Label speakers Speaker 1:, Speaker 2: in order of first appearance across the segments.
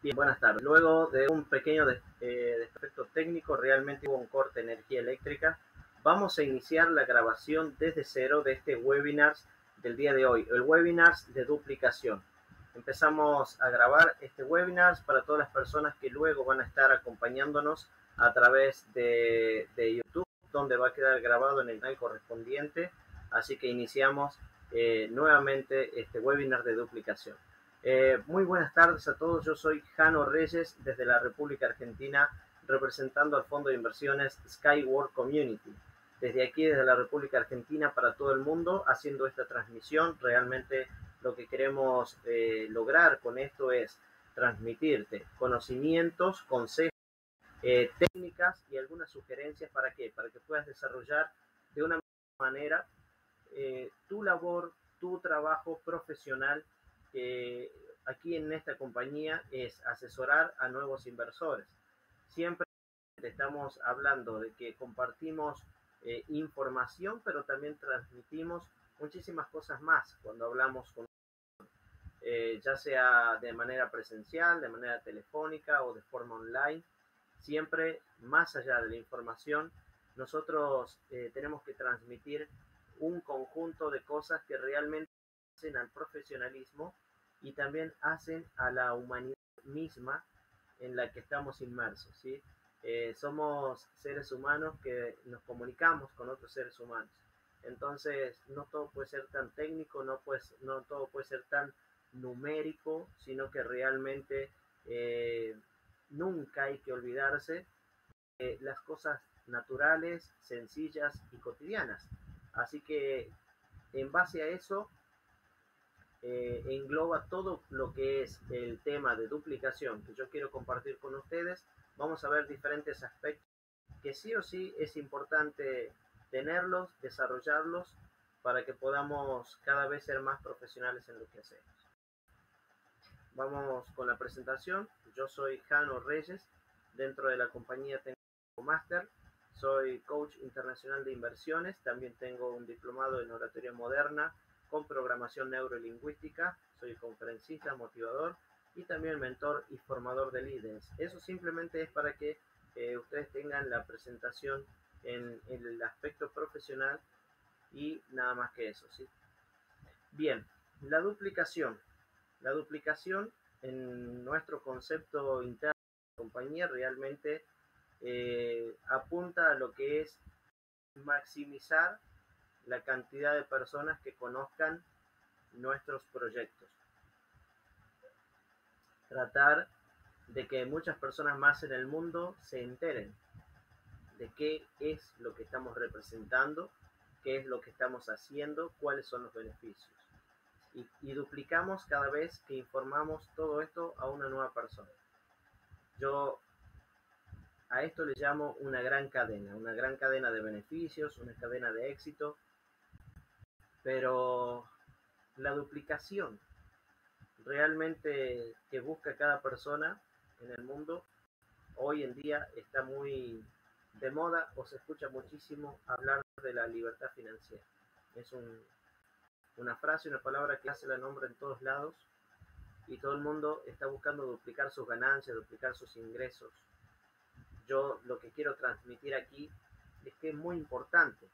Speaker 1: Bien, buenas tardes. Luego de un pequeño eh, desperfecto técnico, realmente hubo un corte de energía eléctrica. Vamos a iniciar la grabación desde cero de este webinar del día de hoy, el webinar de duplicación. Empezamos a grabar este webinar para todas las personas que luego van a estar acompañándonos a través de, YouTube, donde va a quedar grabado en el canal correspondiente. Así que iniciamos eh, nuevamente este webinar de duplicación. Eh, muy buenas tardes a todos. Yo soy Jano Reyes desde la República Argentina, representando al Fondo de Inversiones Skyward Community. Desde aquí, desde la República Argentina, para todo el mundo, haciendo esta transmisión. Realmente lo que queremos eh, lograr con esto es transmitirte conocimientos, consejos, eh, técnicas y algunas sugerencias para qué? Para que puedas desarrollar de una manera tu labor, tu trabajo profesional que aquí en esta compañía es asesorar a nuevos inversores. Siempre estamos hablando de que compartimos eh, información, pero también transmitimos muchísimas cosas más cuando hablamos con eh, ya sea de manera presencial, de manera telefónica o de forma online. Siempre más allá de la información, nosotros eh, tenemos que transmitir un conjunto de cosas que realmente hacen al profesionalismo y también hacen a la humanidad misma en la que estamos inmersos. ¿sí? Eh, somos seres humanos que nos comunicamos con otros seres humanos. Entonces, no todo puede ser tan técnico, no, pues, no todo puede ser tan numérico, sino que realmente eh, nunca hay que olvidarse de las cosas naturales, sencillas y cotidianas. Así que en base a eso eh, engloba todo lo que es el tema de duplicación que yo quiero compartir con ustedes. Vamos a ver diferentes aspectos que sí o sí es importante tenerlos, desarrollarlos para que podamos cada vez ser más profesionales en lo que hacemos. Vamos con la presentación. Yo soy Jano Reyes, dentro de la compañía tengo Master. Soy coach internacional de inversiones, también tengo un diplomado en oratoria moderna con programación neurolingüística, soy conferencista, motivador y también mentor y formador de líderes. Eso simplemente es para que eh, ustedes tengan la presentación en, el aspecto profesional y nada más que eso, ¿sí? Bien, la duplicación. La duplicación en nuestro concepto interno de compañía realmente eh, apunta a lo que es maximizar la cantidad de personas que conozcan nuestros proyectos. Tratar de que muchas personas más en el mundo se enteren de qué es lo que estamos representando, qué es lo que estamos haciendo, cuáles son los beneficios. Y, y, duplicamos cada vez que informamos todo esto a una nueva persona. Yo a esto le llamo una gran cadena, una gran cadena de beneficios, una cadena de éxito, pero la duplicación realmente que busca cada persona en el mundo hoy en día está muy de moda o se escucha muchísimo hablar de la libertad financiera. Es una frase, una palabra que hace la nombre en todos lados y todo el mundo está buscando duplicar sus ganancias, duplicar sus ingresos. Yo lo que quiero transmitir aquí es que es muy importante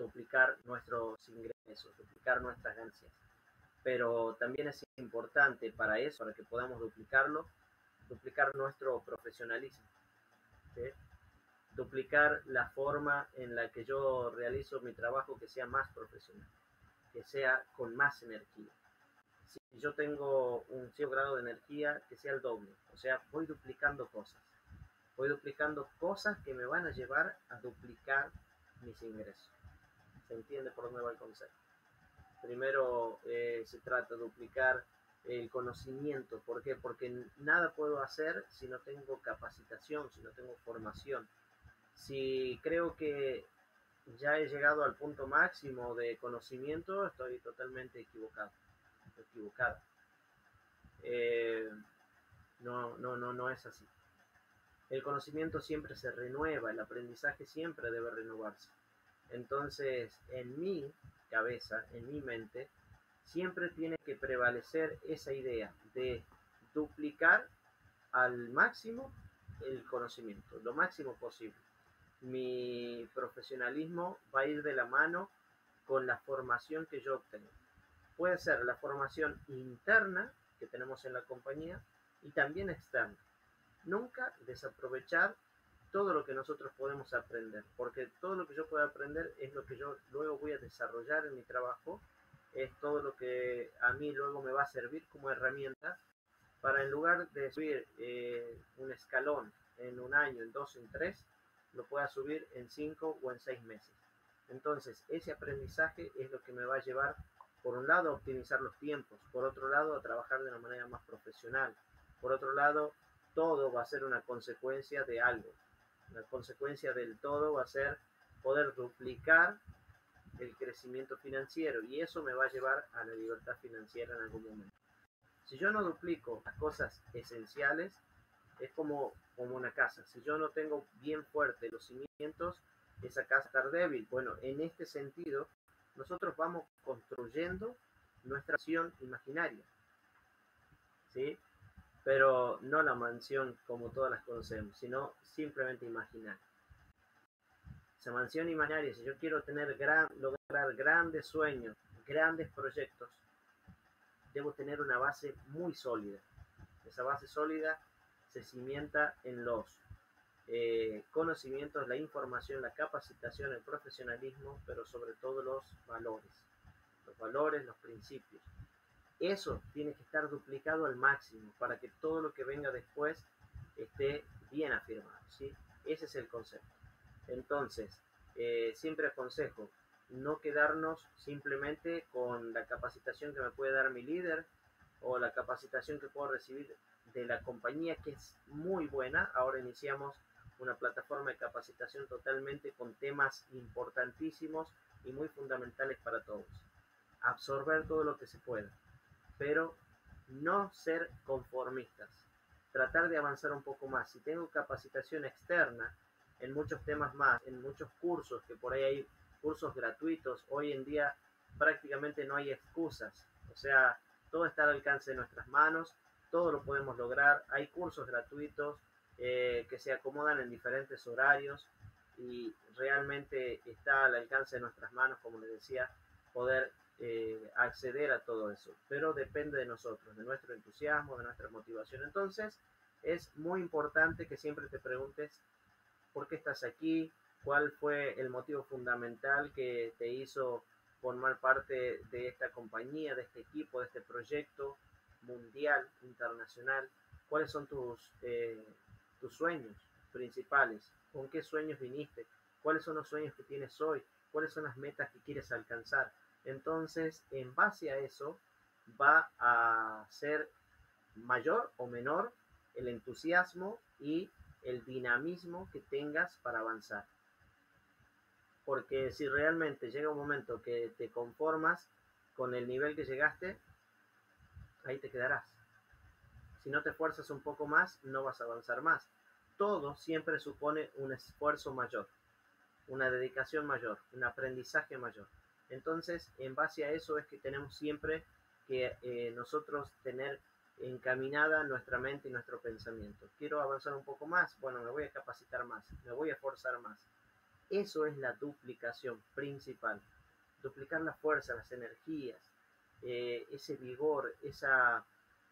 Speaker 1: duplicar nuestros ingresos, duplicar nuestras ganancias. Pero también es importante para eso, para que podamos duplicarlo, duplicar nuestro profesionalismo. Duplicar la forma en la que yo realizo mi trabajo que sea más profesional, que sea con más energía. Si yo tengo un cierto grado de energía, que sea el doble. O sea, voy duplicando cosas. Voy duplicando cosas que me van a llevar a duplicar mis ingresos se entiende por dónde va el concepto. Primero eh, se trata de duplicar el conocimiento. ¿Por qué? Porque nada puedo hacer si no tengo capacitación, si no tengo formación. Si creo que ya he llegado al punto máximo de conocimiento, estoy totalmente equivocado, equivocada. Eh, no, no, no, no es así. El conocimiento siempre se renueva, el aprendizaje siempre debe renovarse. Entonces, en mi cabeza, en mi mente, siempre tiene que prevalecer esa idea de duplicar al máximo el conocimiento, lo máximo posible. Mi profesionalismo va a ir de la mano con la formación que yo obtengo. Puede ser la formación interna que tenemos en la compañía y también externa. Nunca desaprovechar todo lo que nosotros podemos aprender, porque todo lo que yo pueda aprender es lo que yo luego voy a desarrollar en mi trabajo, es todo lo que a mí luego me va a servir como herramienta para en lugar de subir eh, un escalón en un año, en dos, en tres, lo pueda subir en cinco o en seis meses. Entonces, ese aprendizaje es lo que me va a llevar, por un lado, a optimizar los tiempos, por otro lado, a trabajar de una manera más profesional, por otro lado, todo va a ser una consecuencia de algo. La consecuencia del todo va a ser poder duplicar el crecimiento financiero y eso me va a llevar a la libertad financiera en algún momento. Si yo no duplico las cosas esenciales, es como, como una casa. Si yo no tengo bien fuerte los cimientos, esa casa está débil. Bueno, en este sentido, nosotros vamos construyendo nuestra acción imaginaria. ¿Sí? Pero no la mansión como todas las conocemos, sino simplemente imaginar. Esa mansión imaginaria, si yo quiero tener gran, lograr grandes sueños, grandes proyectos, debo tener una base muy sólida. Esa base sólida se cimienta en los eh, conocimientos, la información, la capacitación, el profesionalismo, pero sobre todo los valores. Los valores, los principios. Eso tiene que estar duplicado al máximo para que todo lo que venga después esté bien afirmado. ¿sí? Ese es el concepto. Entonces, eh, siempre aconsejo, no quedarnos simplemente con la capacitación que me puede dar mi líder o la capacitación que puedo recibir de la compañía, que es muy buena. Ahora iniciamos una plataforma de capacitación totalmente con temas importantísimos y muy fundamentales para todos. Absorber todo lo que se pueda, pero no ser conformistas. Tratar de avanzar un poco más. Si tengo capacitación externa en muchos temas más, en muchos cursos, que por ahí hay cursos gratuitos. Hoy en día prácticamente no hay excusas. O sea, todo está al alcance de nuestras manos, todo lo podemos lograr. Hay cursos gratuitos eh, que se acomodan en diferentes horarios y realmente está al alcance de nuestras manos, como les decía, poder eh, acceder a todo eso. Pero depende de nosotros, de nuestro entusiasmo, de nuestra motivación. Entonces, es muy importante que siempre te preguntes por qué estás aquí, cuál fue el motivo fundamental que te hizo formar parte de esta compañía, de este equipo, de este proyecto mundial, internacional, cuáles son tus, eh, tus sueños principales, con qué sueños viniste, cuáles son los sueños que tienes hoy, cuáles son las metas que quieres alcanzar. Entonces, en base a eso, va a ser mayor o menor el entusiasmo y el dinamismo que tengas para avanzar porque si realmente llega un momento que te conformas con el nivel que llegaste, ahí te quedarás. Si no te esfuerzas un poco más, no vas a avanzar más. Todo siempre supone un esfuerzo mayor, una dedicación mayor, un aprendizaje mayor. Entonces, en base a eso es que tenemos siempre que eh, nosotros tener encaminada nuestra mente y nuestro pensamiento. Quiero avanzar un poco más, bueno, me voy a capacitar más, me voy a esforzar más eso es la duplicación principal. Duplicar la fuerza, las energías, eh, ese vigor, esa,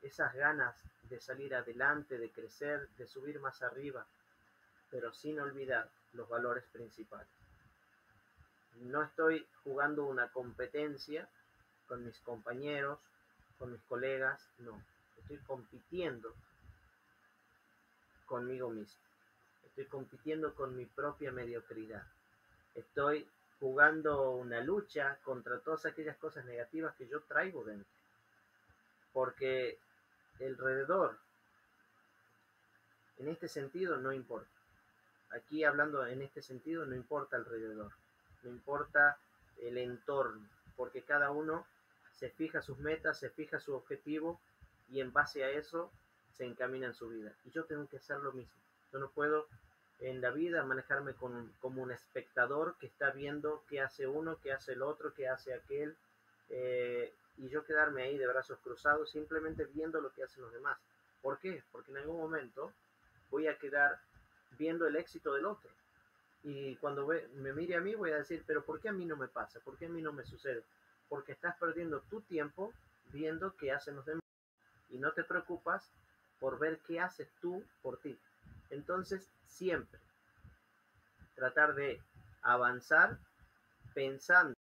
Speaker 1: esas ganas de salir adelante, de crecer, de subir más arriba, pero sin olvidar los valores principales. No estoy jugando una competencia con mis compañeros, con mis colegas, no. Estoy compitiendo conmigo mismo. Estoy compitiendo con mi propia mediocridad. Estoy jugando una lucha contra todas aquellas cosas negativas que yo traigo dentro. Porque alrededor, en este sentido, no importa. Aquí hablando en este sentido, no importa alrededor. No importa el entorno. Porque cada uno se fija sus metas, se fija su objetivo y en base a eso se encamina en su vida. Y yo tengo que hacer lo mismo. Yo no puedo en la vida manejarme como un espectador que está viendo qué hace uno, qué hace el otro, qué hace aquel, eh, y yo quedarme ahí de brazos cruzados simplemente viendo lo que hacen los demás. ¿Por qué? Porque en algún momento voy a quedar viendo el éxito del otro. Y cuando me mire a mí voy a decir, pero ¿por qué a mí no me pasa? ¿Por qué a mí no me sucede? Porque estás perdiendo tu tiempo viendo qué hacen los demás y no te preocupas por ver qué haces tú por ti. Entonces, siempre tratar de avanzar pensando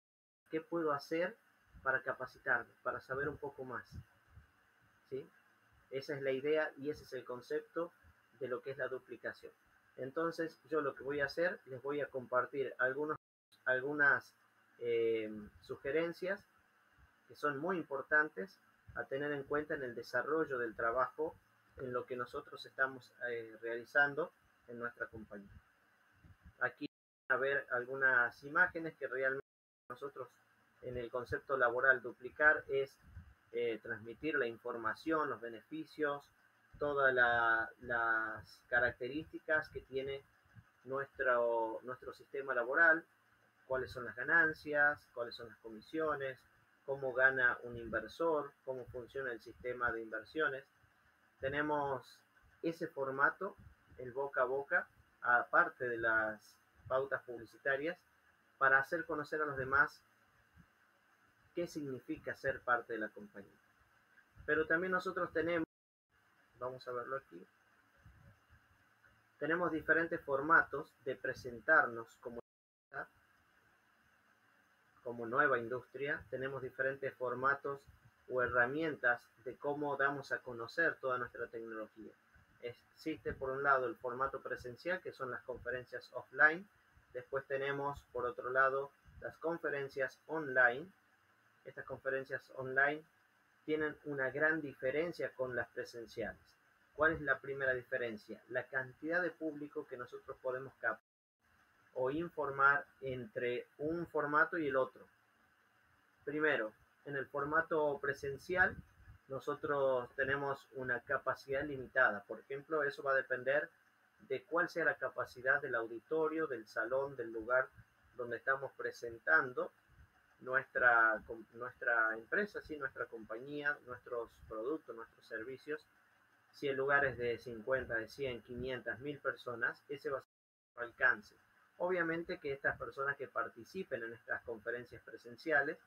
Speaker 1: qué puedo hacer para capacitarme, para saber un poco más. ¿Sí? Esa es la idea y ese es el concepto de lo que es la duplicación. Entonces, yo lo que voy a hacer, les voy a compartir algunos, algunas eh, sugerencias que son muy importantes a tener en cuenta en el desarrollo del trabajo en lo que nosotros estamos eh, realizando en nuestra compañía. Aquí a ver algunas imágenes que realmente nosotros en el concepto laboral duplicar es eh, transmitir la información, los beneficios, todas las características que tiene nuestro, nuestro sistema laboral, cuáles son las ganancias, cuáles son las comisiones, cómo gana un inversor, cómo funciona el sistema de inversiones. Tenemos ese formato, el boca a boca, aparte de las pautas publicitarias, para hacer conocer a los demás qué significa ser parte de la compañía. Pero también nosotros tenemos, vamos a verlo aquí, tenemos diferentes formatos de presentarnos como como nueva industria, tenemos diferentes formatos o herramientas de cómo damos a conocer toda nuestra tecnología. Existe por un lado el formato presencial, que son las conferencias offline. Después tenemos por otro lado las conferencias online. Estas conferencias online tienen una gran diferencia con las presenciales. ¿Cuál es la primera diferencia? La cantidad de público que nosotros podemos captar o informar entre un formato y el otro. Primero, en el formato presencial, nosotros tenemos una capacidad limitada. Por ejemplo, eso va a depender de cuál sea la capacidad del auditorio, del salón, del lugar donde estamos presentando nuestra, nuestra empresa, ¿sí? nuestra compañía, nuestros productos, nuestros servicios. Si el lugar es de 50, de 100, 500, 1000 personas, ese va a ser nuestro alcance. Obviamente que estas personas que participen en estas conferencias presenciales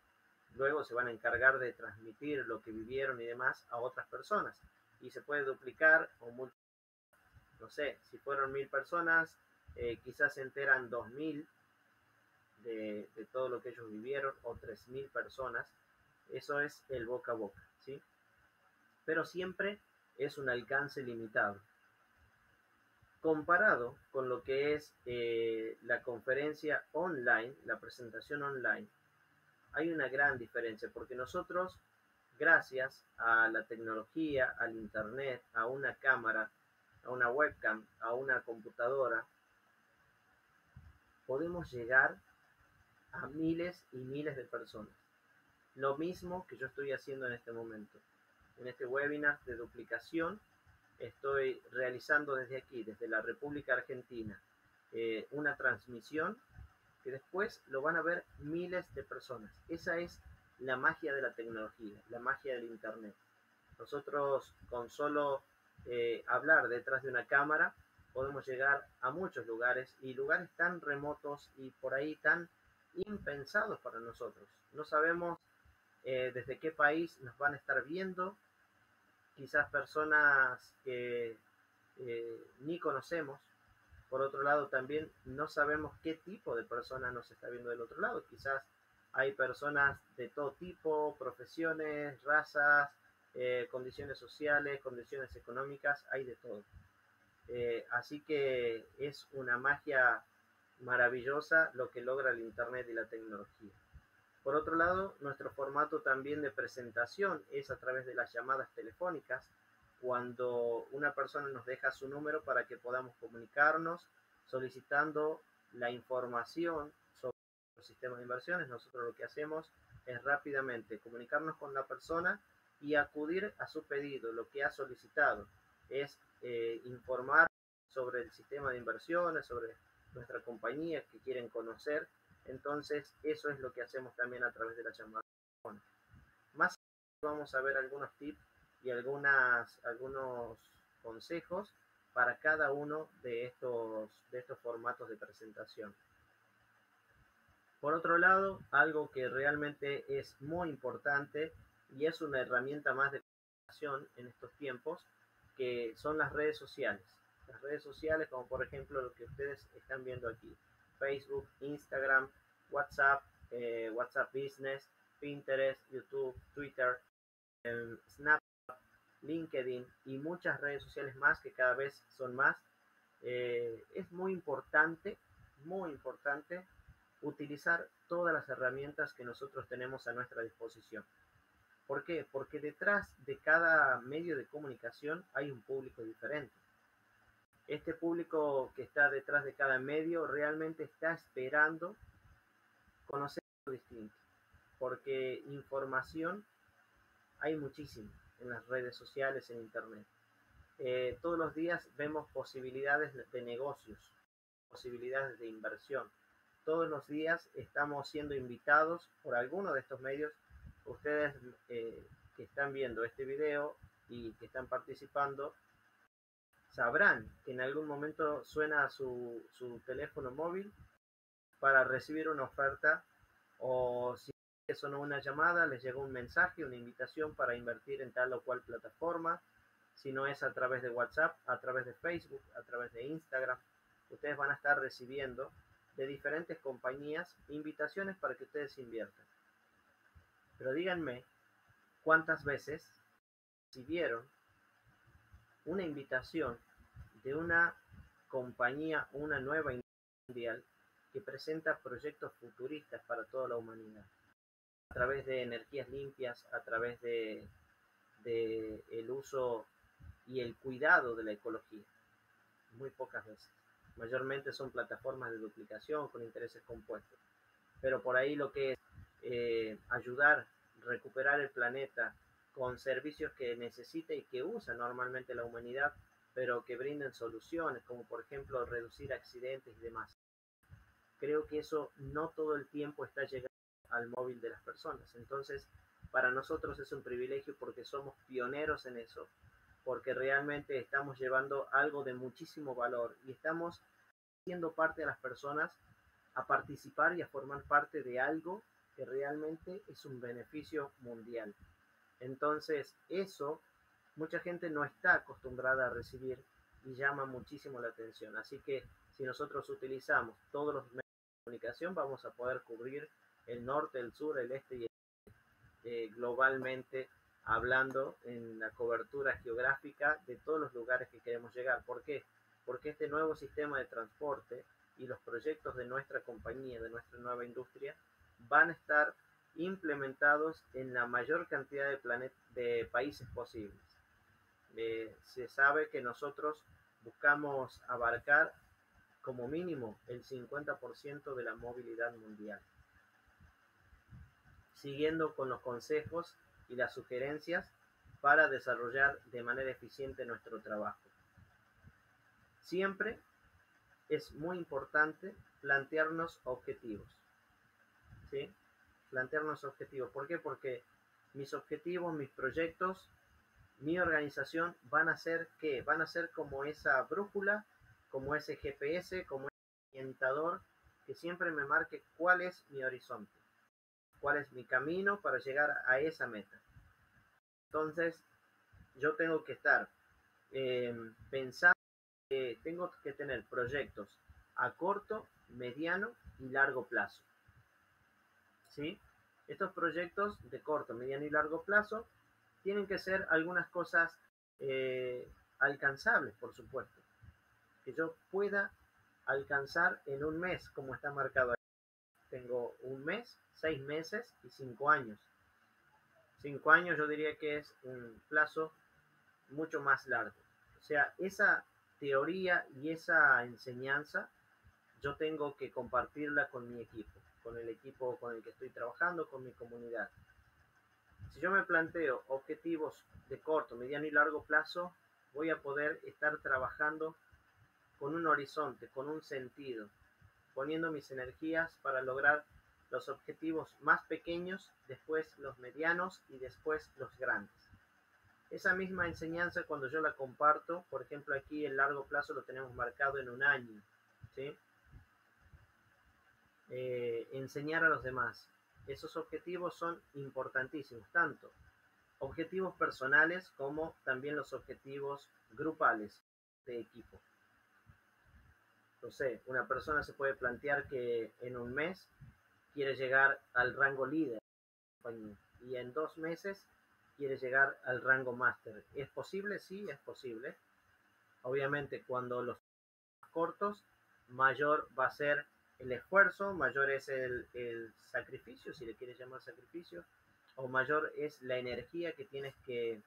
Speaker 1: luego se van a encargar de transmitir lo que vivieron y demás a otras personas. Y se puede duplicar o multiplicar. No sé, si fueron mil personas, eh, quizás se enteran dos mil de, todo lo que ellos vivieron o tres mil personas. Eso es el boca a boca, ¿sí? Pero siempre es un alcance limitado comparado con lo que es eh, la conferencia online, la presentación online, hay una gran diferencia porque nosotros, gracias a la tecnología, al internet, a una cámara, a una webcam, a una computadora, podemos llegar a miles y miles de personas. Lo mismo que yo estoy haciendo en este momento, en este webinar de duplicación estoy realizando desde aquí, desde la República Argentina, eh, una transmisión que después lo van a ver miles de personas. Esa es la magia de la tecnología, la magia del Internet. Nosotros con solo eh, hablar detrás de una cámara podemos llegar a muchos lugares y lugares tan remotos y por ahí tan impensados para nosotros. No sabemos eh, desde qué país nos van a estar viendo, quizás personas que eh, ni conocemos. Por otro lado, también no sabemos qué tipo de persona nos está viendo del otro lado. Quizás hay personas de todo tipo, profesiones, razas, eh, condiciones sociales, condiciones económicas, hay de todo. Así que es una magia maravillosa lo que logra el Internet y la tecnología. Por otro lado, nuestro formato también de presentación es a través de las llamadas telefónicas, cuando una persona nos deja su número para que podamos comunicarnos solicitando la información sobre los sistemas de inversiones. Nosotros lo que hacemos es rápidamente comunicarnos con la persona y acudir a su pedido. Lo que ha solicitado es eh, informar sobre el sistema de inversiones, sobre nuestra compañía que quieren conocer entonces, eso es lo que hacemos también a través de la llamada. Más vamos a ver algunos tips y algunas, algunos consejos para cada uno de estos, de estos formatos de presentación. Por otro lado, algo que realmente es muy importante y es una herramienta más de comunicación en estos tiempos, que son las redes sociales. Las redes sociales, como por ejemplo lo que ustedes están viendo aquí, Facebook, Instagram, WhatsApp, eh, WhatsApp Business, Pinterest, YouTube, Twitter, Snapchat, LinkedIn y muchas redes sociales más que cada vez son más. Eh, es muy importante, muy importante utilizar todas las herramientas que nosotros tenemos a nuestra disposición. ¿Por qué? Porque detrás de cada medio de comunicación hay un público diferente. Este público que está detrás de cada medio realmente está esperando conocer algo distinto, porque información hay muchísima en las redes sociales, en Internet. Eh, todos los días vemos posibilidades de negocios, posibilidades de inversión. Todos los días estamos siendo invitados por alguno de estos medios. Ustedes eh, que están viendo este video y que están participando, sabrán que en algún momento suena su, su teléfono móvil para recibir una oferta o si sonó una llamada, les llegó un mensaje, una invitación para invertir en tal o cual plataforma. Si no es a través de WhatsApp, a través de Facebook, a través de Instagram, ustedes van a estar recibiendo de diferentes compañías invitaciones para que ustedes inviertan. Pero díganme cuántas veces recibieron una invitación de una compañía, una nueva mundial que presenta proyectos futuristas para toda la humanidad a través de energías limpias, a través de, el uso y el cuidado de la ecología. Muy pocas veces. Mayormente son plataformas de duplicación con intereses compuestos. Pero por ahí lo que es eh, ayudar, recuperar el planeta con servicios que necesita y que usa normalmente la humanidad, pero que brinden soluciones, como por ejemplo reducir accidentes y demás. Creo que eso no todo el tiempo está llegando al móvil de las personas. Entonces, para nosotros es un privilegio porque somos pioneros en eso, porque realmente estamos llevando algo de muchísimo valor y estamos siendo parte de las personas a participar y a formar parte de algo que realmente es un beneficio mundial. Entonces, eso mucha gente no está acostumbrada a recibir y llama muchísimo la atención. Así que si nosotros utilizamos todos los medios de comunicación, vamos a poder cubrir el norte, el sur, el este y el eh, globalmente hablando en la cobertura geográfica de todos los lugares que queremos llegar. ¿Por qué? Porque este nuevo sistema de transporte y los proyectos de nuestra compañía, de nuestra nueva industria, van a estar implementados en la mayor cantidad de, de países posibles. Eh, se sabe que nosotros buscamos abarcar como mínimo el 50% de la movilidad mundial siguiendo con los consejos y las sugerencias para desarrollar de manera eficiente nuestro trabajo. Siempre es muy importante plantearnos objetivos. ¿Sí? Plantearnos objetivos. ¿Por qué? Porque mis objetivos, mis proyectos, mi organización van a ser qué? Van a ser como esa brújula, como ese GPS, como ese orientador que siempre me marque cuál es mi horizonte cuál es mi camino para llegar a esa meta. Entonces, yo tengo que estar eh, pensando que tengo que tener proyectos a corto, mediano y largo plazo. ¿Sí? Estos proyectos de corto, mediano y largo plazo tienen que ser algunas cosas eh, alcanzables, por supuesto. Que yo pueda alcanzar en un mes, como está marcado tengo un mes, seis meses y cinco años. Cinco años yo diría que es un plazo mucho más largo. O sea, esa teoría y esa enseñanza yo tengo que compartirla con mi equipo, con el equipo con el que estoy trabajando, con mi comunidad. Si yo me planteo objetivos de corto, mediano y largo plazo, voy a poder estar trabajando con un horizonte, con un sentido, poniendo mis energías para lograr los objetivos más pequeños, después los medianos y después los grandes. Esa misma enseñanza cuando yo la comparto, por ejemplo aquí el largo plazo lo tenemos marcado en un año, ¿sí? Eh, enseñar a los demás. Esos objetivos son importantísimos, tanto objetivos personales como también los objetivos grupales de equipo. No sé, una persona se puede plantear que en un mes quiere llegar al rango líder y en dos meses quiere llegar al rango máster. ¿Es posible? Sí, es posible. Obviamente cuando los cortos, mayor va a ser el esfuerzo, mayor es el, el sacrificio, si le quieres llamar sacrificio, o mayor es la energía que tienes que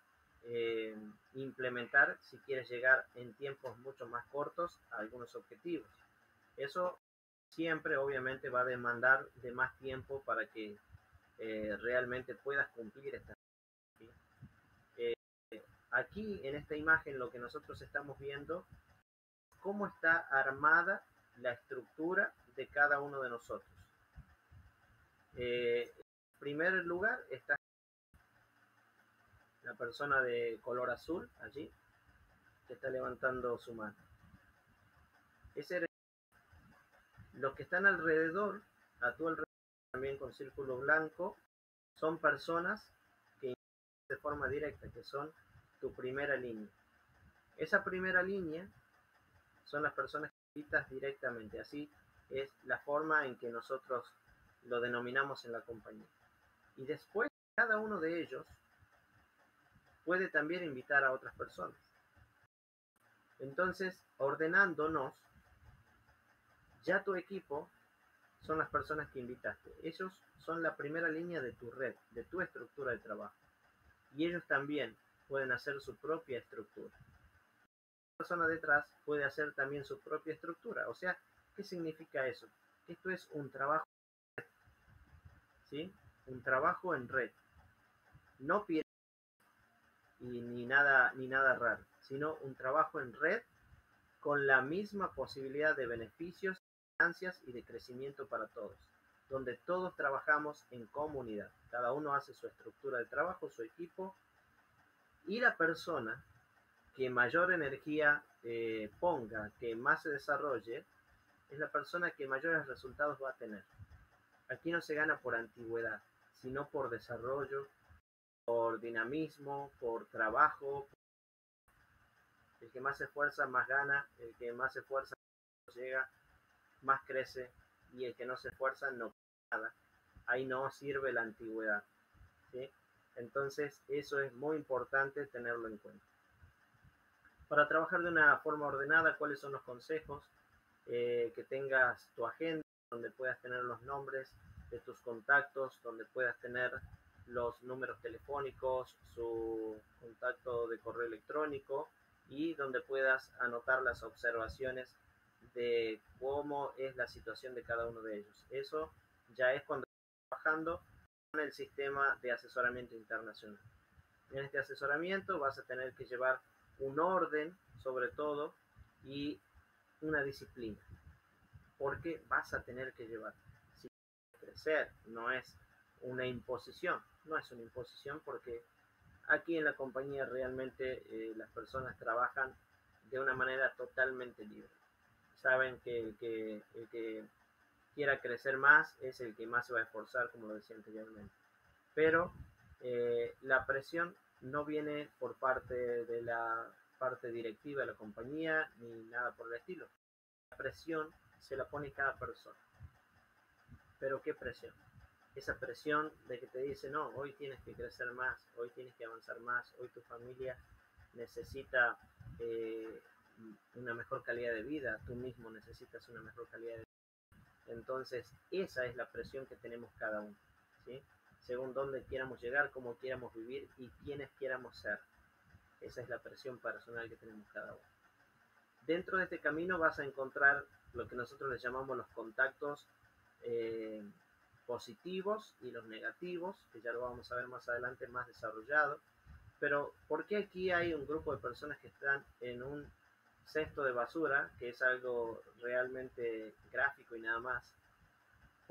Speaker 1: eh, implementar si quieres llegar en tiempos mucho más cortos a algunos objetivos. Eso siempre obviamente va a demandar de más tiempo para que eh, realmente puedas cumplir esta. Eh, aquí en esta imagen lo que nosotros estamos viendo cómo está armada la estructura de cada uno de nosotros. en primer lugar está la persona de color azul allí que está levantando su mano. Ese los que están alrededor, a tu alrededor también con círculo blanco, son personas que de forma directa, que son tu primera línea. Esa primera línea son las personas que invitas directamente. Así es la forma en que nosotros lo denominamos en la compañía. Y después, cada uno de ellos puede también invitar a otras personas. Entonces, ordenándonos, ya tu equipo son las personas que invitaste. Ellos son la primera línea de tu red, de tu estructura de trabajo. Y ellos también pueden hacer su propia estructura. La persona detrás puede hacer también su propia estructura. O sea, ¿qué significa eso? Esto es un trabajo, ¿sí? Un trabajo en red. No y ni nada, ni nada raro, sino un trabajo en red con la misma posibilidad de beneficios, ganancias y de crecimiento para todos, donde todos trabajamos en comunidad. Cada uno hace su estructura de trabajo, su equipo, y la persona que mayor energía eh, ponga, que más se desarrolle, es la persona que mayores resultados va a tener. Aquí no se gana por antigüedad, sino por desarrollo, por dinamismo, por trabajo. El que más se esfuerza, más gana. El que más se esfuerza, llega, más crece. Y el que no se esfuerza, no nada. Ahí no sirve la antigüedad. Entonces, eso es muy importante tenerlo en cuenta. Para trabajar de una forma ordenada, ¿cuáles son los consejos? Eh, que tengas tu agenda donde puedas tener los nombres de tus contactos, donde puedas tener los números telefónicos, su contacto de correo electrónico y donde puedas anotar las observaciones de cómo es la situación de cada uno de ellos. Eso ya es cuando estás trabajando con el sistema de asesoramiento internacional. En este asesoramiento vas a tener que llevar un orden sobre todo y una disciplina, porque vas a tener que llevar. Si crecer no es una imposición, no es una imposición porque aquí en la compañía realmente eh, las personas trabajan de una manera totalmente libre. Saben que el, que el que quiera crecer más es el que más se va a esforzar, como lo decía anteriormente. Pero eh, la presión no viene por parte de la parte directiva de la compañía ni nada por el estilo. La presión se la pone cada persona. Pero ¿qué presión? esa presión de que te dice, no, hoy tienes que crecer más, hoy tienes que avanzar más, hoy tu familia necesita eh, una mejor calidad de vida, tú mismo necesitas una mejor calidad de vida. Entonces, esa es la presión que tenemos cada uno, ¿sí? Según dónde quieramos llegar, cómo quieramos vivir y quiénes quieramos ser. Esa es la presión personal que tenemos cada uno. Dentro de este camino vas a encontrar lo que nosotros le llamamos los contactos eh, positivos y los negativos, que ya lo vamos a ver más adelante más desarrollado. Pero, ¿por qué aquí hay un grupo de personas que están en un cesto de basura, que es algo realmente gráfico y nada más?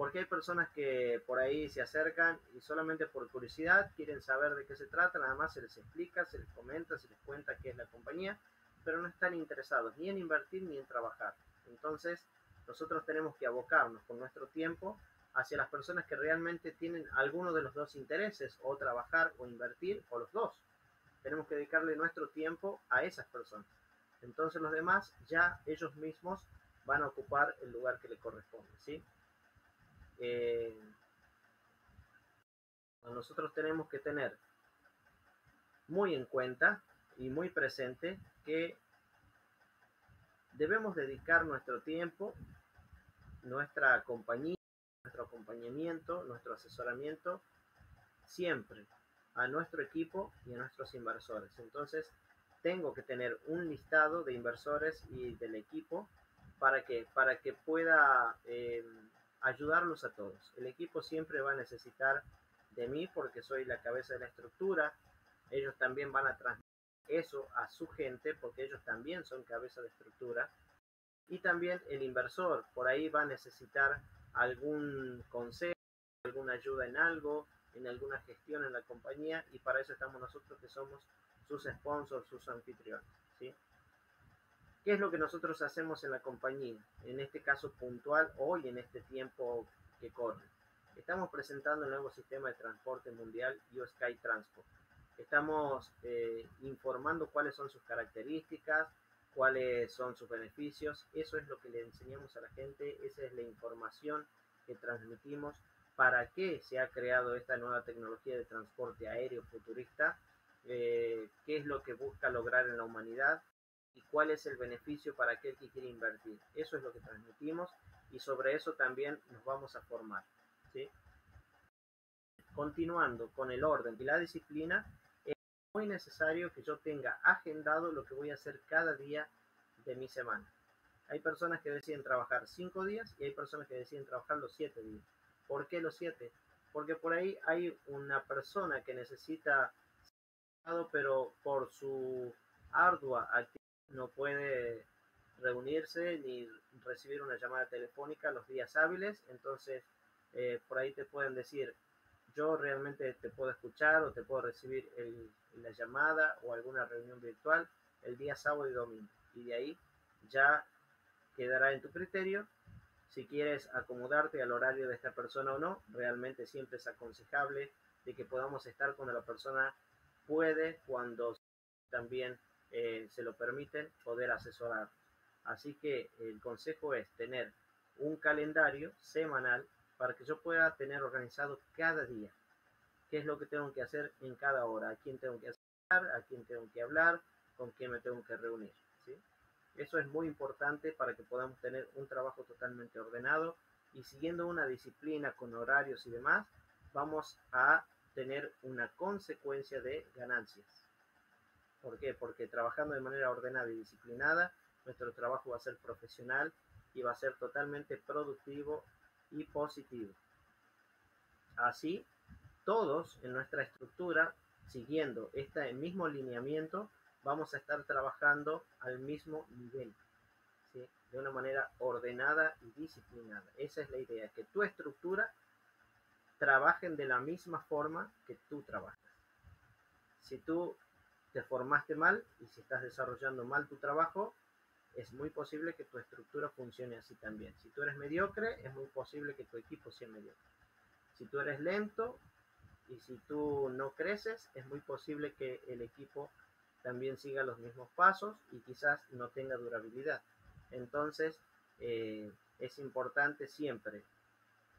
Speaker 1: Porque hay personas que por ahí se acercan y solamente por curiosidad quieren saber de qué se trata, nada más se les explica, se les comenta, se les cuenta qué es la compañía, pero no están interesados ni en invertir ni en trabajar. Entonces, nosotros tenemos que abocarnos con nuestro tiempo hacia las personas que realmente tienen alguno de los dos intereses, o trabajar o invertir, o los dos. Tenemos que dedicarle nuestro tiempo a esas personas. Entonces los demás ya ellos mismos van a ocupar el lugar que le corresponde, ¿sí? Eh, nosotros tenemos que tener muy en cuenta y muy presente que debemos dedicar nuestro tiempo, nuestra compañía, nuestro acompañamiento, nuestro asesoramiento, siempre a nuestro equipo y a nuestros inversores. Entonces, tengo que tener un listado de inversores y del equipo para que, para que pueda eh, ayudarlos a todos. El equipo siempre va a necesitar de mí porque soy la cabeza de la estructura. Ellos también van a transmitir eso a su gente porque ellos también son cabeza de estructura. Y también el inversor por ahí va a necesitar algún consejo, alguna ayuda en algo, en alguna gestión en la compañía y para eso estamos nosotros que somos sus sponsors, sus anfitriones. ¿Qué es lo que nosotros hacemos en la compañía? En este caso puntual, hoy en este tiempo que corre. Estamos presentando el nuevo sistema de transporte mundial USky Transport. Estamos eh, informando cuáles son sus características, cuáles son sus beneficios. Eso es lo que le enseñamos a la gente, esa es la información que transmitimos. ¿Para qué se ha creado esta nueva tecnología de transporte aéreo futurista? Eh, ¿Qué es lo que busca lograr en la humanidad? ¿Y cuál es el beneficio para aquel que quiere invertir? Eso es lo que transmitimos y sobre eso también nos vamos a formar. ¿sí? Continuando con el orden y la disciplina, muy necesario que yo tenga agendado lo que voy a hacer cada día de mi semana. Hay personas que deciden trabajar cinco días y hay personas que deciden trabajar los siete días. ¿Por qué los siete? Porque por ahí hay una persona que necesita, pero por su ardua actividad no puede reunirse ni recibir una llamada telefónica los días hábiles. Entonces, eh, por ahí te pueden decir, yo realmente te puedo escuchar o te puedo recibir la llamada o alguna reunión virtual el día sábado y domingo. Y de ahí ya quedará en tu criterio si quieres acomodarte al horario de esta persona o no. Realmente siempre es aconsejable de que podamos estar cuando la persona puede, cuando también eh, se lo permiten, poder asesorar. Así que el consejo es tener un calendario semanal para que yo pueda tener organizado cada día qué es lo que tengo que hacer en cada hora, a quién tengo que hacer, a quién tengo que hablar, con quién me tengo que reunir. ¿sí? Eso es muy importante para que podamos tener un trabajo totalmente ordenado y siguiendo una disciplina con horarios y demás, vamos a tener una consecuencia de ganancias. ¿Por qué? Porque trabajando de manera ordenada y disciplinada, nuestro trabajo va a ser profesional y va a ser totalmente productivo y positivo. Así, todos en nuestra estructura, siguiendo este mismo lineamiento, vamos a estar trabajando al mismo nivel, de una manera ordenada y disciplinada. Esa es la idea, que tu estructura trabajen de la misma forma que tú trabajas. Si tú te formaste mal y si estás desarrollando mal tu trabajo, es muy posible que tu estructura funcione así también. Si tú eres mediocre, es muy posible que tu equipo sea mediocre. Si tú eres lento y si tú no creces, es muy posible que el equipo también siga los mismos pasos y quizás no tenga durabilidad. Entonces, eh, es importante siempre,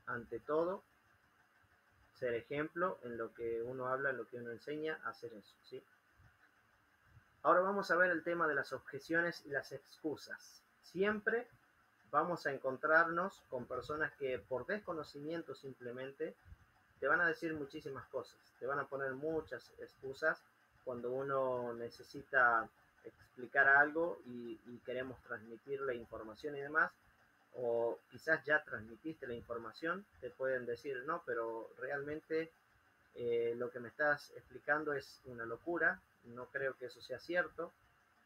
Speaker 1: ante todo, ser ejemplo en lo que uno habla, en lo que uno enseña, hacer eso, ¿sí? Ahora vamos a ver el tema de las objeciones y las excusas. Siempre vamos a encontrarnos con personas que por desconocimiento simplemente te van a decir muchísimas cosas, te van a poner muchas excusas cuando uno necesita explicar algo y, queremos transmitir la información y demás, o quizás ya transmitiste la información, te pueden decir, no, pero realmente eh, lo que me estás explicando es una locura, no creo que eso sea cierto,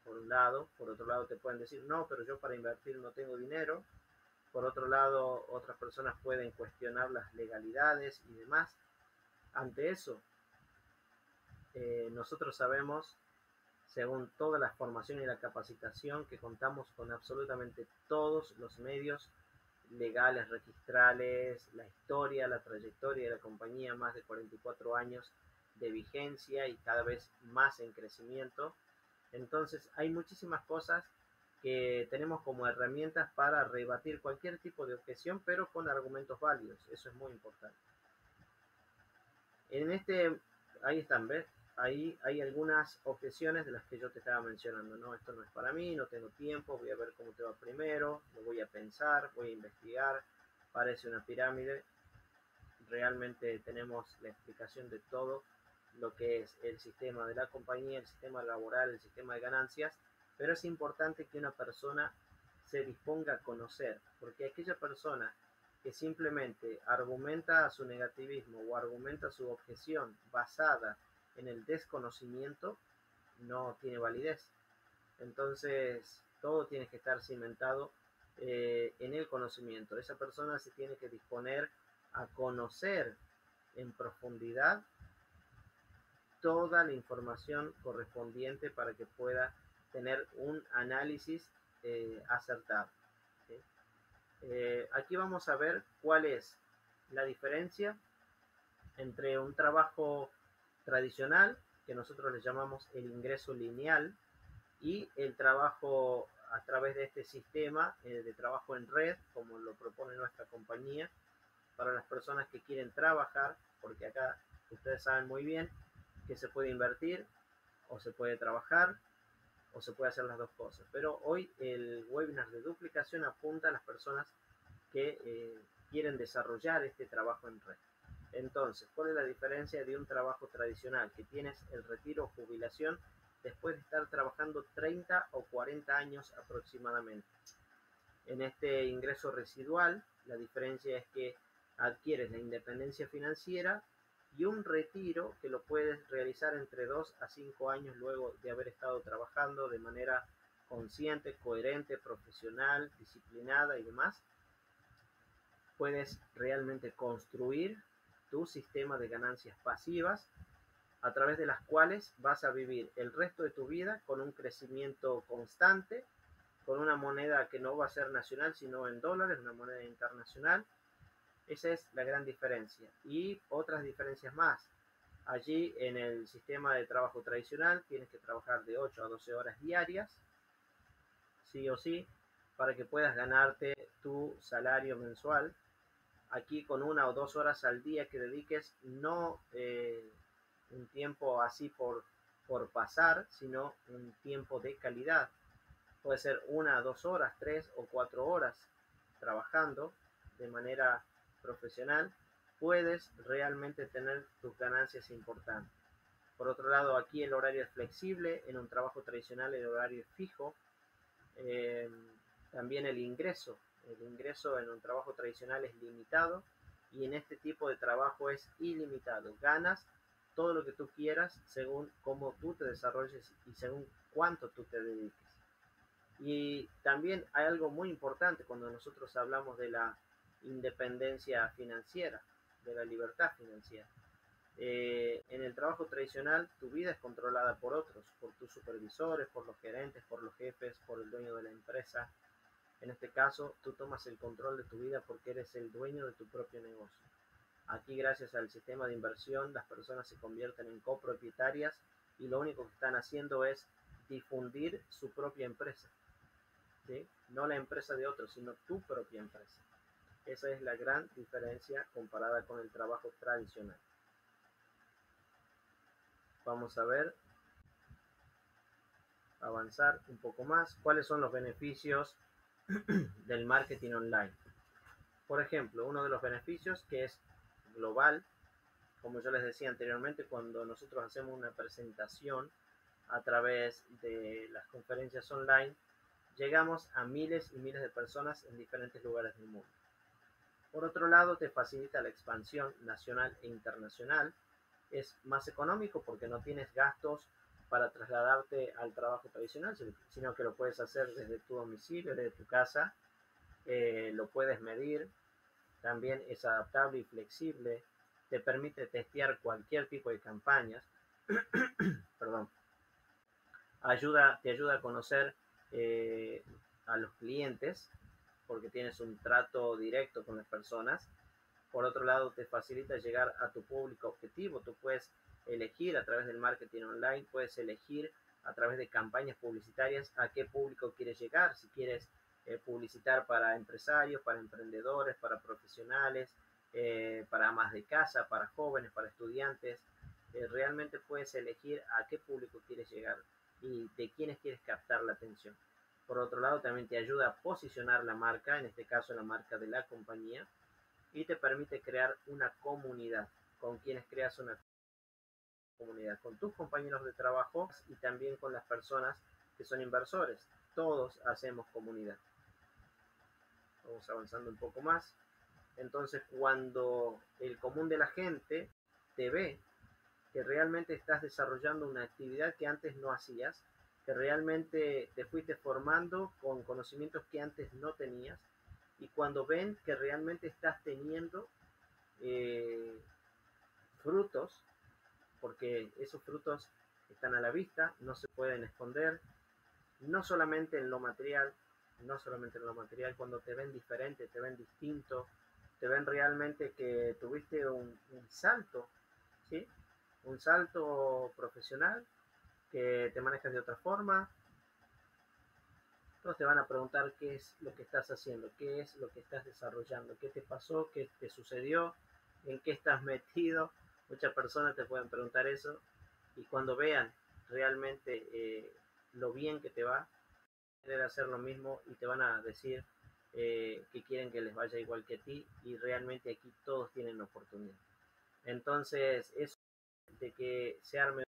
Speaker 1: por un lado. Por otro lado, te pueden decir, no, pero yo para invertir no tengo dinero. Por otro lado, otras personas pueden cuestionar las legalidades y demás. Ante eso, eh, nosotros sabemos, según toda la formación y la capacitación, que contamos con absolutamente todos los medios legales, registrales, la historia, la trayectoria de la compañía, más de 44 años de vigencia y cada vez más en crecimiento. Entonces hay muchísimas cosas que tenemos como herramientas para rebatir cualquier tipo de objeción, pero con argumentos válidos. Eso es muy importante. En este, ahí están, ¿ves? Ahí hay algunas objeciones de las que yo te estaba mencionando, ¿no? Esto no es para mí, no tengo tiempo, voy a ver cómo te va primero, lo voy a pensar, voy a investigar, parece una pirámide. Realmente tenemos la explicación de todo lo que es el sistema de la compañía, el sistema laboral, el sistema de ganancias, pero es importante que una persona se disponga a conocer, porque aquella persona que simplemente argumenta su negativismo o argumenta su objeción basada en el desconocimiento, no tiene validez. Entonces, todo tiene que estar cimentado eh, en el conocimiento. Esa persona se tiene que disponer a conocer en profundidad toda la información correspondiente para que pueda tener un análisis eh, acertado. Eh, aquí vamos a ver cuál es la diferencia entre un trabajo tradicional, que nosotros le llamamos el ingreso lineal, y el trabajo a través de este sistema eh, de trabajo en red, como lo propone nuestra compañía, para las personas que quieren trabajar, porque acá ustedes saben muy bien que se puede invertir o se puede trabajar o se puede hacer las dos cosas. Pero hoy el webinar de duplicación apunta a las personas que eh, quieren desarrollar este trabajo en red. Entonces, ¿cuál es la diferencia de un trabajo tradicional? Que tienes el retiro o jubilación después de estar trabajando 30 o 40 años aproximadamente. En este ingreso residual, la diferencia es que adquieres la independencia financiera y un retiro que lo puedes realizar entre 2 a 5 años luego de haber estado trabajando de manera consciente, coherente, profesional, disciplinada y demás. Puedes realmente construir tu sistema de ganancias pasivas a través de las cuales vas a vivir el resto de tu vida con un crecimiento constante, con una moneda que no va a ser nacional sino en dólares, una moneda internacional. Esa es la gran diferencia. Y otras diferencias más. Allí en el sistema de trabajo tradicional tienes que trabajar de 8 a 12 horas diarias, sí o sí, para que puedas ganarte tu salario mensual aquí con una o dos horas al día que dediques, no eh, un tiempo así por, por pasar, sino un tiempo de calidad. Puede ser una, dos horas, tres o cuatro horas trabajando de manera profesional, puedes realmente tener tus ganancias importantes. Por otro lado, aquí el horario es flexible, en un trabajo tradicional el horario es fijo. Eh, también el ingreso el ingreso en un trabajo tradicional es limitado y en este tipo de trabajo es ilimitado. Ganas todo lo que tú quieras según cómo tú te desarrolles y según cuánto tú te dediques. Y también hay algo muy importante cuando nosotros hablamos de la independencia financiera, de la libertad financiera. Eh, en el trabajo tradicional tu vida es controlada por otros, por tus supervisores, por los gerentes, por los jefes, por el dueño de la empresa, en este caso, tú tomas el control de tu vida porque eres el dueño de tu propio negocio. Aquí, gracias al sistema de inversión, las personas se convierten en copropietarias y lo único que están haciendo es difundir su propia empresa. No la empresa de otros, sino tu propia empresa. Esa es la gran diferencia comparada con el trabajo tradicional. Vamos a ver, avanzar un poco más. ¿Cuáles son los beneficios del marketing online. Por ejemplo, uno de los beneficios que es global, como yo les decía anteriormente, cuando nosotros hacemos una presentación a través de las conferencias online, llegamos a miles y miles de personas en diferentes lugares del mundo. Por otro lado, te facilita la expansión nacional e internacional. Es más económico porque no tienes gastos para trasladarte al trabajo tradicional, sino que lo puedes hacer desde tu domicilio, desde tu casa. eh, lo puedes medir, también es adaptable y flexible, te permite testear cualquier tipo de campañas, perdón, ayuda, te ayuda a conocer eh, a los clientes porque tienes un trato directo con las personas. Por otro lado, te facilita llegar a tu público objetivo. Tú puedes elegir a través del marketing online, puedes elegir a través de campañas publicitarias a qué público quieres llegar. Si quieres eh, publicitar para empresarios, para emprendedores, para profesionales, eh, para amas de casa, para jóvenes, para estudiantes. Eh, realmente puedes elegir a qué público quieres llegar y de quiénes quieres captar la atención. Por otro lado, también te ayuda a posicionar la marca, en este caso la marca de la compañía, y te permite crear una comunidad con quienes creas una comunidad, con tus compañeros de trabajo y también con las personas que son inversores. Todos hacemos comunidad. Vamos avanzando un poco más. Entonces, cuando el común de la gente te ve que realmente estás desarrollando una actividad que antes no hacías, que realmente te fuiste formando con conocimientos que antes no tenías, y cuando ven que realmente estás teniendo eh, frutos, porque esos frutos están a la vista, no se pueden esconder, no solamente en lo material, no solamente en lo material, cuando te ven diferente, te ven distinto, te ven realmente que tuviste un, salto, ¿sí? Un salto profesional, que te manejas de otra forma. Todos te van a preguntar qué es lo que estás haciendo, qué es lo que estás desarrollando, qué te pasó, qué te sucedió, en qué estás metido. Muchas personas te pueden preguntar eso y cuando vean realmente eh, lo bien que te va, querer hacer lo mismo y te van a decir eh, que quieren que les vaya igual que a ti y realmente aquí todos tienen oportunidad. Entonces, eso de que se arme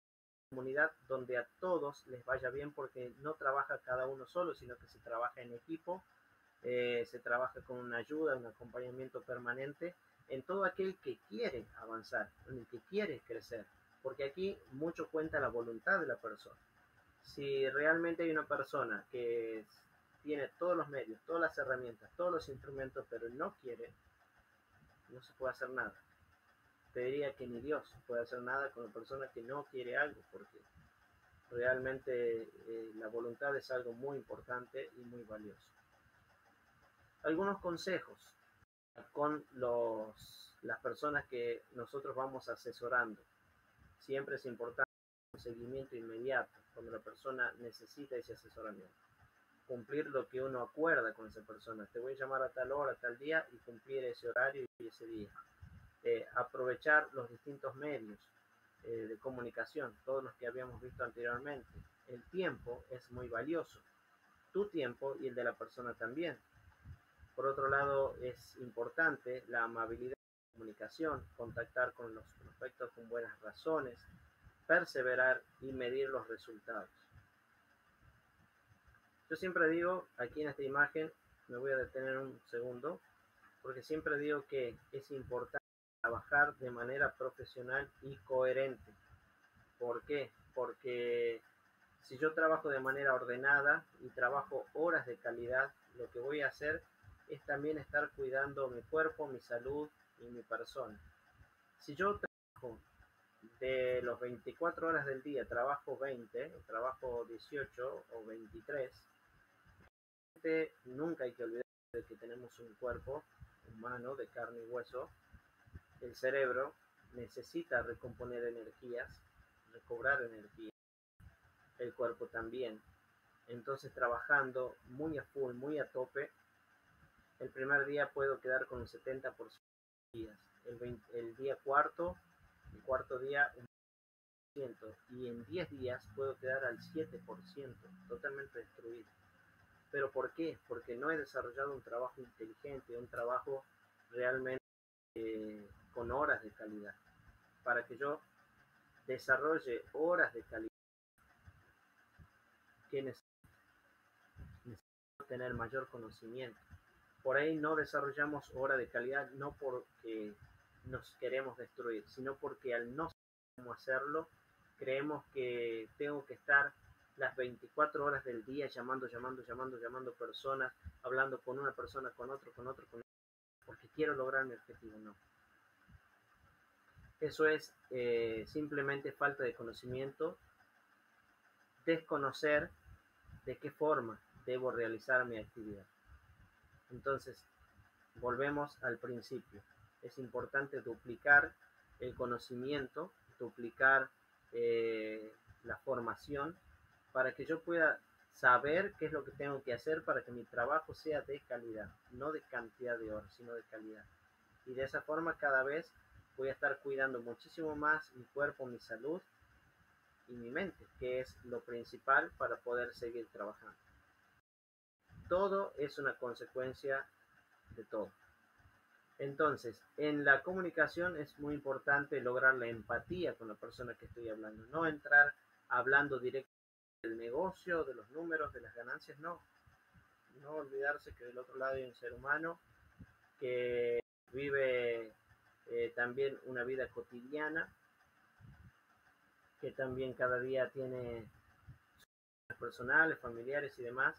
Speaker 1: comunidad donde a todos les vaya bien porque no trabaja cada uno solo, sino que se trabaja en equipo, eh, se trabaja con una ayuda, un acompañamiento permanente en todo aquel que quiere avanzar, en el que quiere crecer, porque aquí mucho cuenta la voluntad de la persona. Si realmente hay una persona que tiene todos los medios, todas las herramientas, todos los instrumentos, pero no quiere, no se puede hacer nada. Diría que ni Dios puede hacer nada con la persona que no quiere algo, porque realmente eh, la voluntad es algo muy importante y muy valioso. Algunos consejos con los, las personas que nosotros vamos asesorando. Siempre es importante un seguimiento inmediato cuando la persona necesita ese asesoramiento. Cumplir lo que uno acuerda con esa persona. Te voy a llamar a tal hora, tal día y cumplir ese horario y ese día. Eh, aprovechar los distintos medios eh, de comunicación, todos los que habíamos visto anteriormente. El tiempo es muy valioso. Tu tiempo y el de la persona también por otro lado, es importante la amabilidad de comunicación, contactar con los prospectos con buenas razones, perseverar y medir los resultados. Yo siempre digo, aquí en esta imagen, me voy a detener un segundo, porque siempre digo que es importante trabajar de manera profesional y coherente. ¿Por qué? Porque si yo trabajo de manera ordenada y trabajo horas de calidad, lo que voy a hacer es también estar cuidando mi cuerpo, mi salud y mi persona. Si yo trabajo de los 24 horas del día, trabajo 20, o trabajo 18 o 23, nunca hay que olvidar que tenemos un cuerpo humano de carne y hueso. El cerebro necesita recomponer energías, recobrar energía. El cuerpo también. Entonces trabajando muy a full, muy a tope, el primer día puedo quedar con un 70% de días. El, día cuarto, el cuarto día un y en 10 días puedo quedar al 7%, totalmente destruido. ¿Pero por qué? Porque no he desarrollado un trabajo inteligente, un trabajo realmente eh, con horas de calidad. Para que yo desarrolle horas de calidad, ¿qué necesito? Tener mayor conocimiento por ahí no desarrollamos hora de calidad no porque nos queremos destruir, sino porque al no saber cómo hacerlo, creemos que tengo que estar las 24 horas del día llamando, llamando, llamando, llamando personas, hablando con una persona, con otro, con otro, con porque quiero lograr mi objetivo, no. Eso es eh, simplemente falta de conocimiento, desconocer de qué forma debo realizar mi actividad. Entonces, volvemos al principio. Es importante duplicar el conocimiento, duplicar eh, la formación para que yo pueda saber qué es lo que tengo que hacer para que mi trabajo sea de calidad, no de cantidad de horas, sino de calidad. Y de esa forma cada vez voy a estar cuidando muchísimo más mi cuerpo, mi salud y mi mente, que es lo principal para poder seguir trabajando. Todo es una consecuencia de todo. Entonces, en la comunicación es muy importante lograr la empatía con la persona que estoy hablando, no entrar hablando directamente del negocio, de los números, de las ganancias, no. No olvidarse que del otro lado hay un ser humano que vive eh, también una vida cotidiana, que también cada día tiene personales, familiares y demás.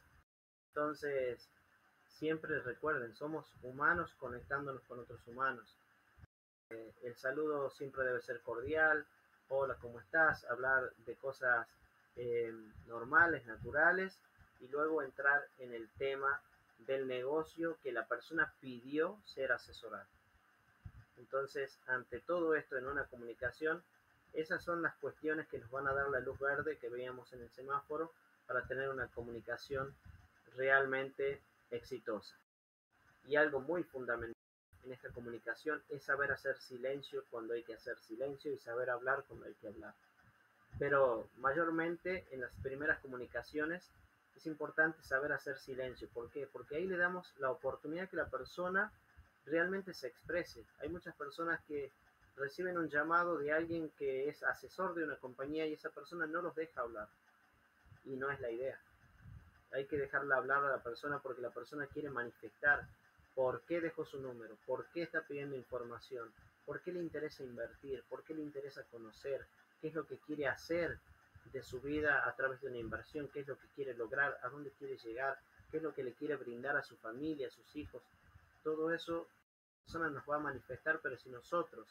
Speaker 1: Entonces, siempre recuerden, somos humanos conectándonos con otros humanos. Eh, el saludo siempre debe ser cordial. Hola, ¿cómo estás? Hablar de cosas normales, naturales, y luego entrar en el tema del negocio que la persona pidió ser asesorada. Entonces, ante todo esto en una comunicación, esas son las cuestiones que nos van a dar la luz verde que veíamos en el semáforo para tener una comunicación realmente exitosa. Y algo muy fundamental en esta comunicación es saber hacer silencio cuando hay que hacer silencio y saber hablar cuando hay que hablar. Pero mayormente en las primeras comunicaciones es importante saber hacer silencio. ¿Por qué? Porque ahí le damos la oportunidad que la persona realmente se exprese. Hay muchas personas que reciben un llamado de alguien que es asesor de una compañía y esa persona no los deja hablar. Y no es la idea. Hay que dejarla hablar a la persona porque la persona quiere manifestar por qué dejó su número, por qué está pidiendo información, por qué le interesa invertir, por qué le interesa conocer, qué es lo que quiere hacer de su vida a través de una inversión, qué es lo que quiere lograr, a dónde quiere llegar, qué es lo que le quiere brindar a su familia, a sus hijos. Todo eso la persona nos va a manifestar, pero si nosotros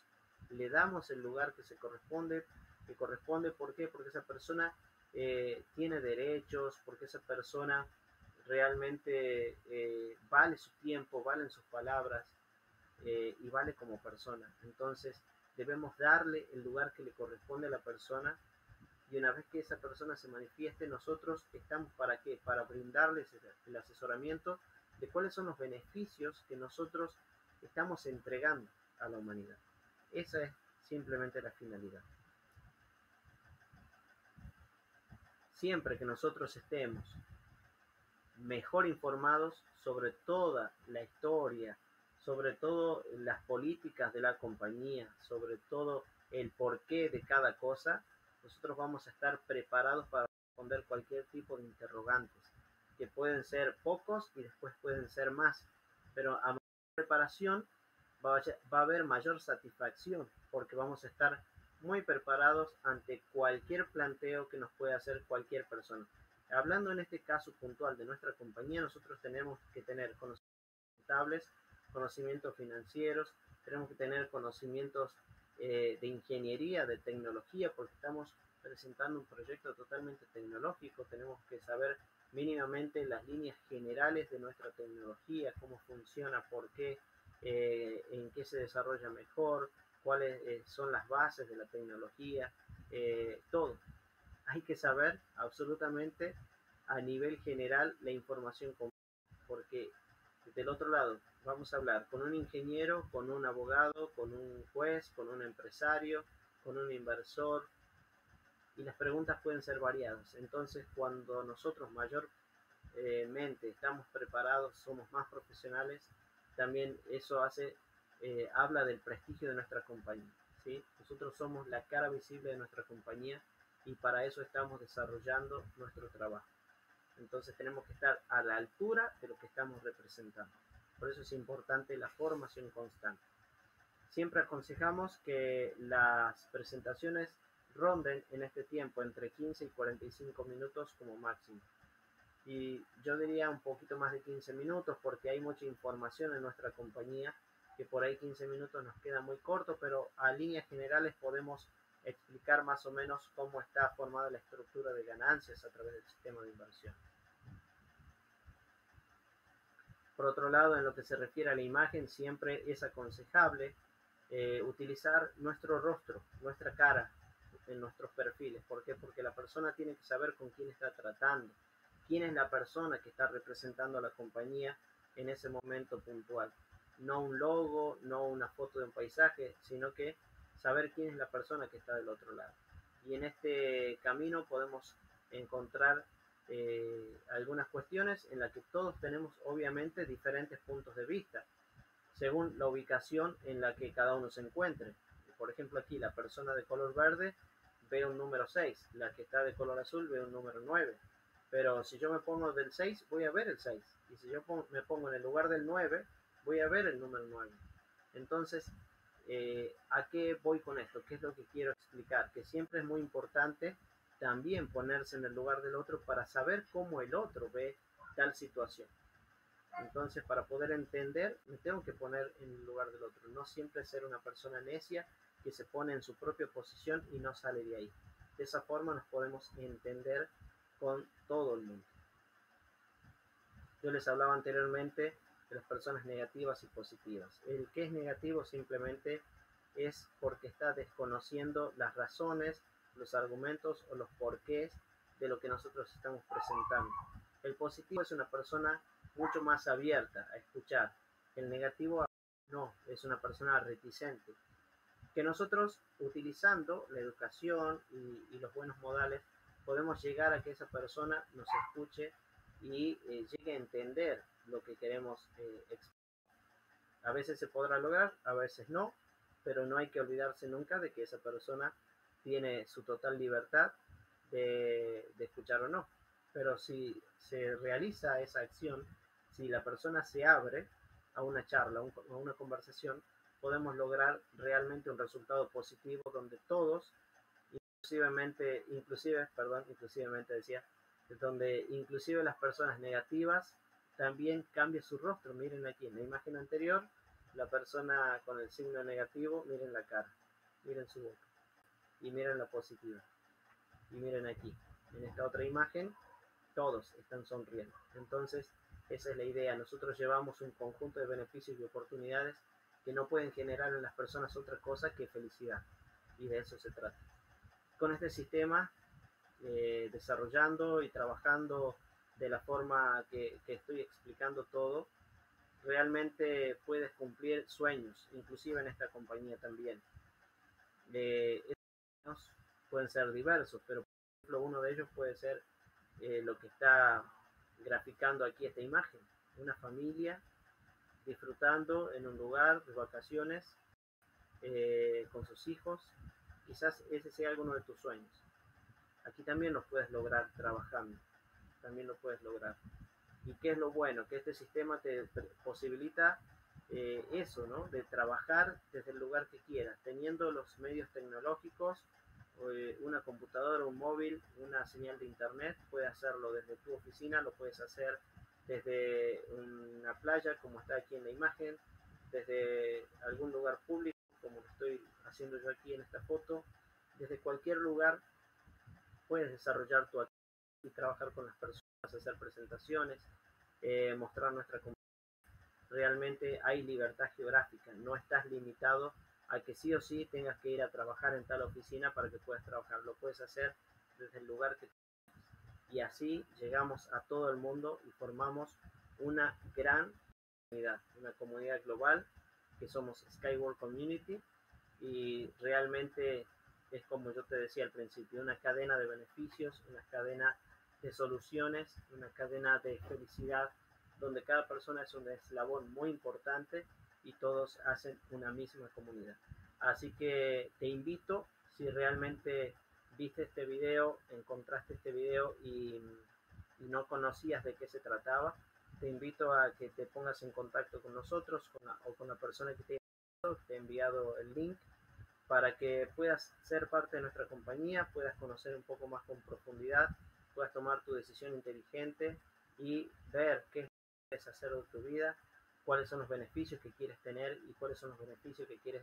Speaker 1: le damos el lugar que se corresponde, que corresponde, ¿por qué? Porque esa persona eh, tiene derechos, porque esa persona realmente eh, vale su tiempo, valen sus palabras eh, y vale como persona. Entonces debemos darle el lugar que le corresponde a la persona y una vez que esa persona se manifieste, nosotros estamos para qué? Para brindarles el asesoramiento de cuáles son los beneficios que nosotros estamos entregando a la humanidad. Esa es simplemente la finalidad. Siempre que nosotros estemos mejor informados sobre toda la historia, sobre todo las políticas de la compañía, sobre todo el porqué de cada cosa, nosotros vamos a estar preparados para responder cualquier tipo de interrogantes, que pueden ser pocos y después pueden ser más, pero a preparación va a, haber mayor satisfacción porque vamos a estar muy preparados ante cualquier planteo que nos pueda hacer cualquier persona. Hablando en este caso puntual de nuestra compañía, nosotros tenemos que tener conocimientos conocimientos financieros, tenemos que tener conocimientos eh, de ingeniería, de tecnología, porque estamos presentando un proyecto totalmente tecnológico, tenemos que saber mínimamente las líneas generales de nuestra tecnología, cómo funciona, por qué, eh, en qué se desarrolla mejor, cuáles eh, son las bases de la tecnología, eh, todo. Hay que saber absolutamente a nivel general la información porque del otro lado vamos a hablar con un ingeniero, con un abogado, con un juez, con un empresario, con un inversor, y las preguntas pueden ser variadas. Entonces, cuando nosotros mayormente estamos preparados, somos más profesionales, también eso hace, eh, habla del prestigio de nuestra compañía. ¿sí? Nosotros somos la cara visible de nuestra compañía y para eso estamos desarrollando nuestro trabajo. Entonces tenemos que estar a la altura de lo que estamos representando. Por eso es importante la formación constante. Siempre aconsejamos que las presentaciones ronden en este tiempo entre 15 y 45 minutos como máximo. Y yo diría un poquito más de 15 minutos porque hay mucha información en nuestra compañía que por ahí 15 minutos nos queda muy corto, pero a líneas generales podemos explicar más o menos cómo está formada la estructura de ganancias a través del sistema de inversión. Por otro lado, en lo que se refiere a la imagen, siempre es aconsejable eh, utilizar nuestro rostro, nuestra cara en nuestros perfiles. ¿Por qué? Porque la persona tiene que saber con quién está tratando, quién es la persona que está representando a la compañía en ese momento puntual. No un logo, no una foto de un paisaje, sino que saber quién es la persona que está del otro lado. Y en este camino podemos encontrar eh, algunas cuestiones en las que todos tenemos obviamente diferentes puntos de vista, según la ubicación en la que cada uno se encuentre. Por ejemplo, aquí la persona de color verde ve un número 6, la que está de color azul ve un número 9. Pero si yo me pongo del 6, voy a ver el 6. Y si yo me pongo en el lugar del 9, voy a ver el número 9. Entonces, eh, ¿a qué voy con esto? ¿Qué es lo que quiero explicar? Que siempre es muy importante también ponerse en el lugar del otro para saber cómo el otro ve tal situación. Entonces, para poder entender, me tengo que poner en el lugar del otro. No siempre ser una persona necia que se pone en su propia posición y no sale de ahí. De esa forma nos podemos entender con todo el mundo. Yo les hablaba anteriormente de las personas negativas y positivas. El que es negativo simplemente es porque está desconociendo las razones los argumentos o los porqués de lo que nosotros estamos presentando. El positivo es una persona mucho más abierta a escuchar. El negativo no, es una persona reticente. Que nosotros, utilizando la educación y, los buenos modales, podemos llegar a que esa persona nos escuche y eh, llegue a entender lo que queremos eh, explicar. A veces se podrá lograr, a veces no, pero no hay que olvidarse nunca de que esa persona tiene su total libertad de, escuchar o no. Pero si se realiza esa acción, si la persona se abre a una charla, a una conversación, podemos lograr realmente un resultado positivo donde todos, inclusive, perdón, inclusivemente decía, donde inclusive las personas negativas también cambia su rostro. Miren aquí en la imagen anterior, la persona con el signo negativo, miren la cara, miren su boca y miren la positiva. Y miren aquí, en esta otra imagen, todos están sonriendo. Entonces, esa es la idea. Nosotros llevamos un conjunto de beneficios y oportunidades que no pueden generar en las personas otra cosa que felicidad. Y de eso se trata. Con este sistema, eh, desarrollando y trabajando de la forma que, estoy explicando todo, realmente puedes cumplir sueños, inclusive en esta compañía también. Eh, pueden ser diversos, pero por ejemplo uno de ellos puede ser eh, lo que está graficando aquí esta imagen, una familia disfrutando en un lugar de vacaciones eh, con sus hijos, quizás ese sea alguno de tus sueños. Aquí también lo puedes lograr trabajando, también lo puedes lograr. ¿Y qué es lo bueno? Que este sistema te posibilita eh, eso, ¿no? De trabajar desde el lugar que quieras, teniendo los medios tecnológicos, eh, una computadora, un móvil, una señal de internet, puedes hacerlo desde tu oficina, lo puedes hacer desde una playa, como está aquí en la imagen, desde algún lugar público, como lo estoy haciendo yo aquí en esta foto, desde cualquier lugar puedes desarrollar tu actividad y trabajar con las personas, hacer presentaciones, eh, mostrar nuestra comunidad realmente hay libertad geográfica, no estás limitado a que sí o sí tengas que ir a trabajar en tal oficina para que puedas trabajar, lo puedes hacer desde el lugar que y así llegamos a todo el mundo y formamos una gran comunidad, una comunidad global que somos Skyward Community. Y realmente es como yo te decía al principio, una cadena de beneficios, una cadena de soluciones, una cadena de felicidad donde cada persona es un eslabón muy importante y todos hacen una misma comunidad. Así que te invito, si realmente viste este video, encontraste este video y, no conocías de qué se trataba, te invito a que te pongas en contacto con nosotros o con la persona que te ha enviado el link para que puedas ser parte de nuestra compañía, puedas conocer un poco más con profundidad, puedas tomar tu decisión inteligente y ver qué es hacer de tu vida, cuáles son los beneficios que quieres tener y cuáles son los beneficios que quieres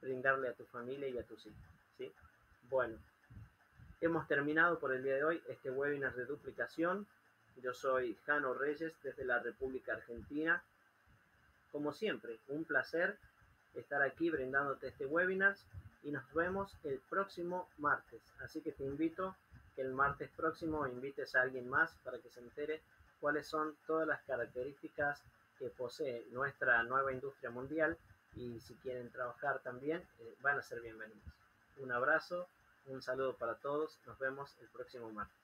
Speaker 1: brindarle a tu familia y a tus hijos. ¿sí? Bueno, hemos terminado por el día de hoy este webinar de duplicación. Yo soy Jano Reyes desde la República Argentina. Como siempre, un placer estar aquí brindándote este webinar y nos vemos el próximo martes. Así que te invito que el martes próximo invites a alguien más para que se entere cuáles son todas las características que posee nuestra nueva industria mundial y si quieren trabajar también eh, van a ser bienvenidos. Un abrazo, un saludo para todos, nos vemos el próximo martes.